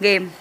Game.